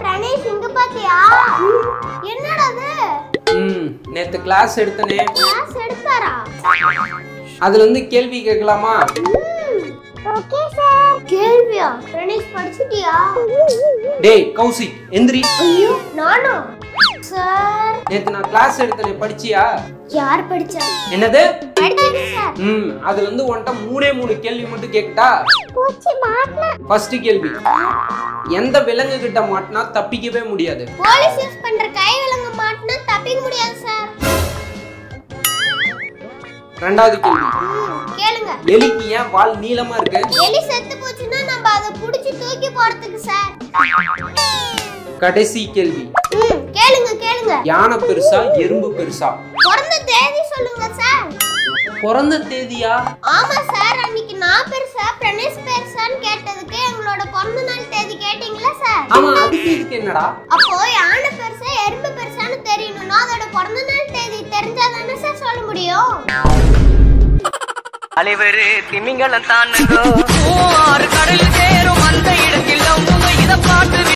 பிரணேஷ் இங்க பாத்தியா? என்னடா ம் நேத்து கிளாஸ் எடுத்தனே. கிளாஸ் எடுத்தாரா? அதுல இருந்து கேள்வி கேட்கலாமா? ஓகே சார் கேள்வியா? பிரணேஷ் படிச்சிட்டியா? டேய் கௌசிக் எந்திரி. ஐயோ நானும் சார் நேத்து நான் கிளாஸ் எடுத்தனே படிச்சியா? யார் படிச்சா? என்னது? படிச்சது சார் ம் அதுல இருந்து உன்கிட்ட மூணே மூணு கேள்வி மட்டும் கேக்கட்டா பூச்சி மாட்டினா ஃபர்ஸ்ட் கேள்வி. எந்த விலங்கு கிட்ட மாட்டினா தப்பிக்கவே முடியாது. போலீஸ் யூஸ் பண்ற கை விலங்கு மாட்டினா தப்பிக்க முடியாது சார் ரெண்டாவது கேள்வி. கேளுங்க. எலிக்கு ஏன் வால் நீளமா இருக்கு? எலி செத்து போச்சுன்னா நம்ம அதை புடிச்சு தூக்கி போறதுக்கு சார் கடைசி கேள்வி. கேளுங்க கேளுங்க. யானை பெருசா எறும்பு பெருசா? பிறந்த தேதி சொல்லுங்க சார் பிறந்த தேதியா? ஆமா சார் அன்னைக்கு நான் பெருசா பிரணேஷ் இதுக்கு என்னடா? அப்போ யானை பெருசா எறும்பு பெருசான்னு தெரியணும்னா அதோட பிறந்த நாள் தேதி தெரிஞ்சாதானே சார் சொல்ல முடியும்? தலைவரு திமிங்கலம் தானுங்கோ ஆறு கடல் சேரும்